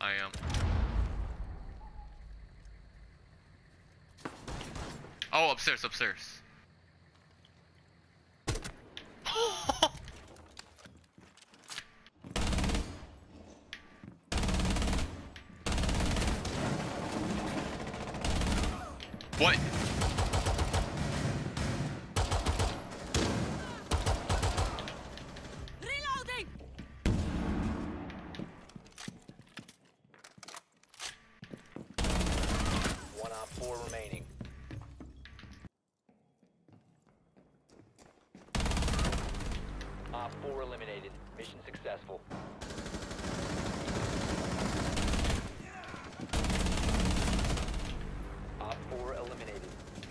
I am. Oh, upstairs, upstairs. what? Successful. Op four eliminated.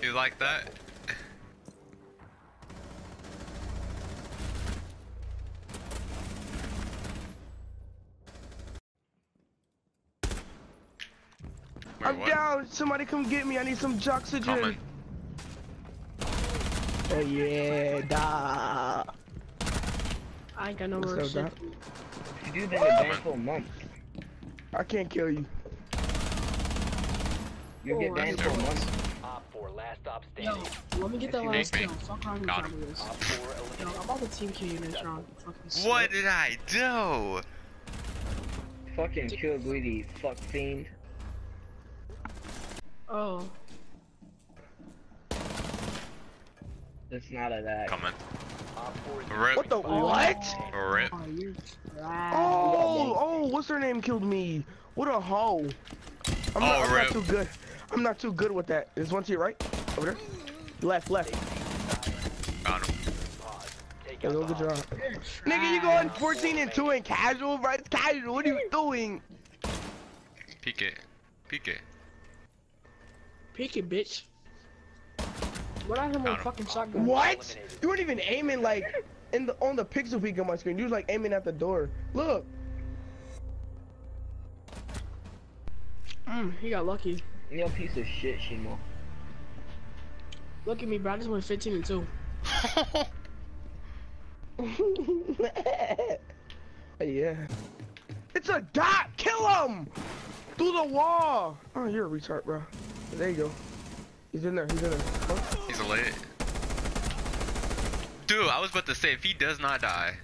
You like that? Wait, I'm what? down. Somebody come get me. I need some oxygen. Coming. Oh yeah, da. I ain't got no more What's shit. up, Doc? You do that, you're for a month. I can't kill you. You'll Oh, get banned I for a see. month. OPFOR last stop Yo, standing. let me get that Yes, you last make me. kill. Fuck how I'm Got trying to do this. OPFOR Yo. I'm about to team kill you next round. Fucking What shit. did I do? Fucking kill greedy, fuck fiend. Oh, That's not a that. Coming. OPFOR is Rip. What the what? Rip. oh. Oh, oh, what's her name? Killed me. What a hoe. I'm, not, Oh, I'm not too good. I'm not too good with that. There's one to your right. Over there. Left, left. Got him. Yeah, go the good job. You're Nigga, you going 14 and 2 in casual, bro? It's casual. What are you doing? Peek it. Peek it. Peek it, bitch. What I hit him a fucking shotgun? What? You weren't even aiming like in the on the pixel peek on my screen. You was like aiming at the door. Look. Mm, he got lucky. You're a piece of shit, Shimo. Look at me, bro. I just went 15 and 2. yeah. It's a dot. Kill him through the wall. Oh, you're a retard, bro. There you go. He's in there. He's in there. Oh. He's lit. Dude, I was about to say, if he does not die.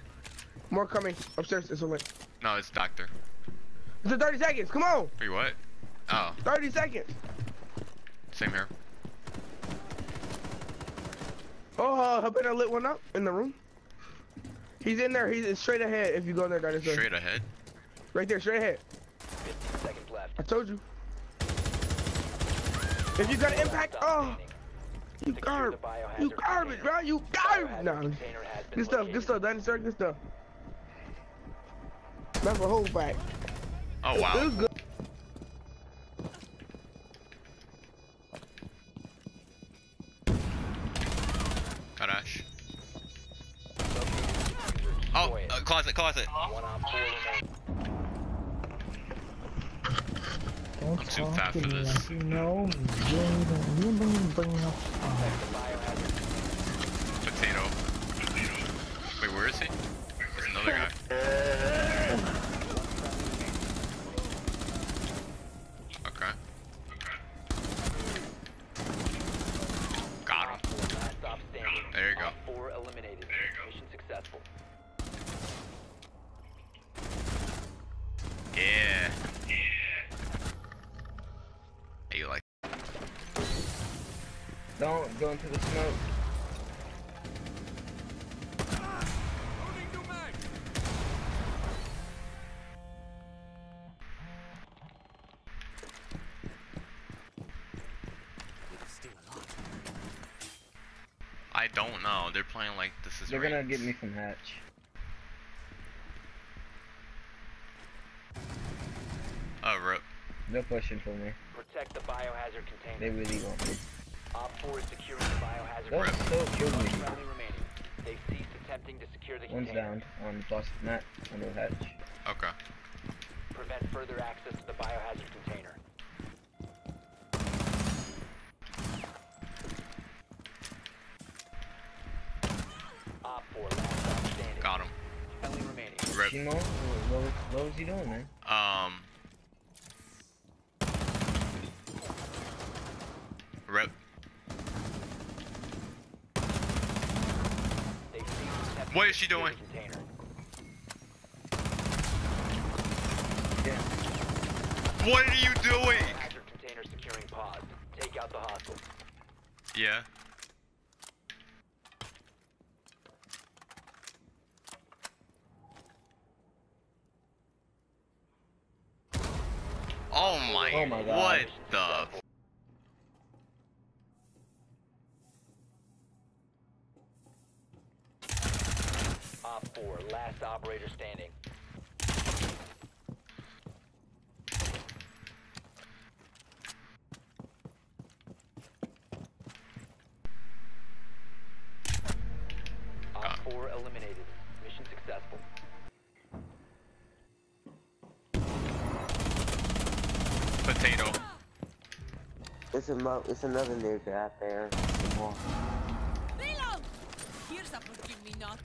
More coming upstairs. It's a link. No, it's Doctor. It's a 30 seconds. Come on. Wait, what? Oh, 30 seconds. same here. Oh, uh, I better lit one up in the room. He's in there. He's straight ahead. If you go in there, Dinosaur. Straight ahead. Right there, straight ahead. 15 seconds left. I told you. If you got an impact, oh, standing. You Secure garbage. You garbage, container. bro. You garbage. Biohazard Nah. container has been Good stuff. located. Good stuff, Dinosaur. Good stuff. Remember, hold back. Oh, It wow. was good. Got Oh, uh, closet, closet. One OPFOR remaining. Don't I'm too fat for this. You know, you ain't you ain't bring up. Protect the biohazard. Potato. Wait, where is he? There's another guy. Okay. Got him. OPFOR last stop standing. There you go. Op four eliminated. Mission successful. Yeah. Hey, you like Don't go into the smoke. I don't know. They're playing like this is They're gonna get me some hatch. Oh, rip. They're pushing for me. Protect the biohazard container. They really want me. Op 4 is securing the biohazard. That's so good. They ceased attempting to secure the One's down on the net under the hatch. Okay. Prevent further access to the biohazard container. Op 4, last standing. Got him. Remaining. Rip. Chimo, what, what, what was he doing, man? Um. Rip. What is she doing? Yeah. What are you doing? Hazard container securing pods. Take out the hostiles. Yeah. Oh my, Oh my God. what the? OPFOR, last operator standing. Op 4 eliminated. Mission successful. Potato. It's a mo it's another nigga out there. Some more. Reload! Here's a forgive me not.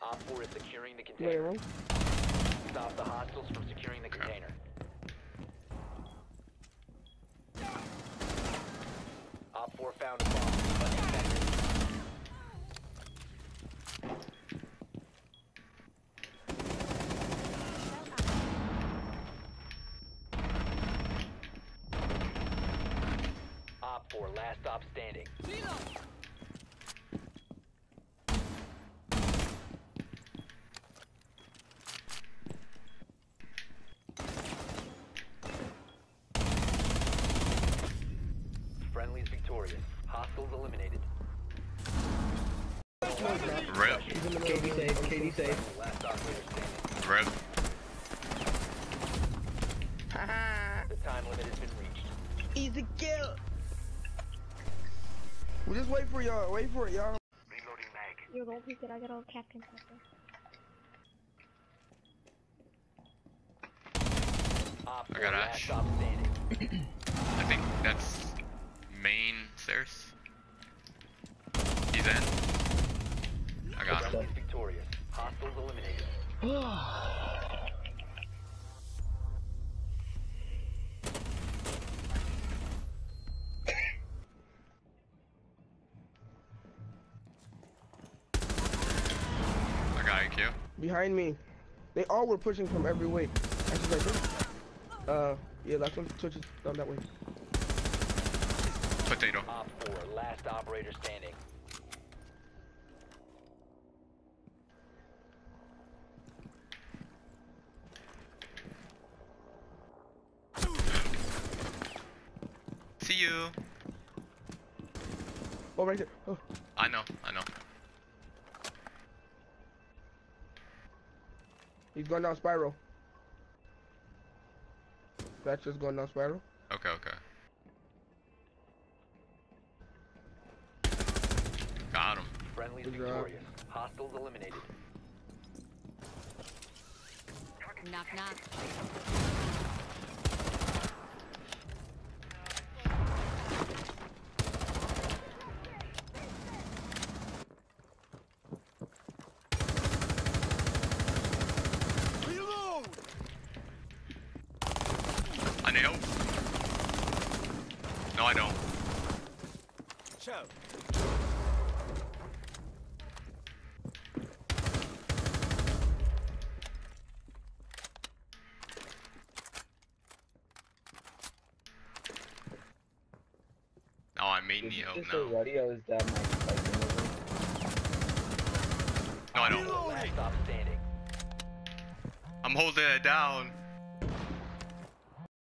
OPFOR is securing the Wait, container. room. Stop the hostiles from securing the container. OPFOR found a bomb, but defended. OPFOR, last stop standing. Reload! Friendly's victorious. Hostiles eliminated. Rip, He's in the middle. KD safe, KD safe. Last operator rip. The time limit has been reached. Easy kill. We just wait for y'all. Wait for it, y'all. Reloading mag. Yo, don't pick it. I got all Captain Pepper. Op I got last Ash. stop standing. I think that's main stairs. He's in. I got him. Friendly's victorious. Hostiles eliminated. I got IQ. Behind me. They all were pushing from every way. Actually, right there. Uh, yeah, last one switches down that way. Potato. Op 4, last operator standing. You. Oh, right there. Oh, I know, I know. he's going down spiral. That's just going down spiral. Okay, okay. Got him. Friendly's Good victorious. Hostiles eliminated. Knock knock. I nailed. No, I don't. No, I made Did you Neo just say now. radio is that my fighting over? No, I don't. Last stop standing. I'm holding it down.